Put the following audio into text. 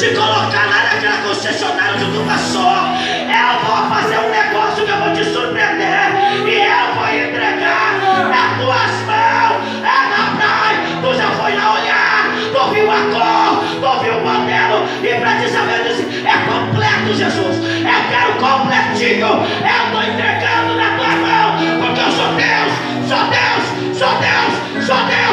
te colocar lá naquela concessionária de tu só. Eu vou fazer um negócio que eu vou te surpreender. E eu vou entregar nas tuas mãos. É na praia. Tu já foi lá olhar. Tu viu a cor. Tu viu o modelo. E pra te saber, disse, é completo, Jesus. Eu quero completinho. Eu tô entregando na tua mão. Porque eu sou Deus. Sou Deus. Sou Deus. Sou Deus.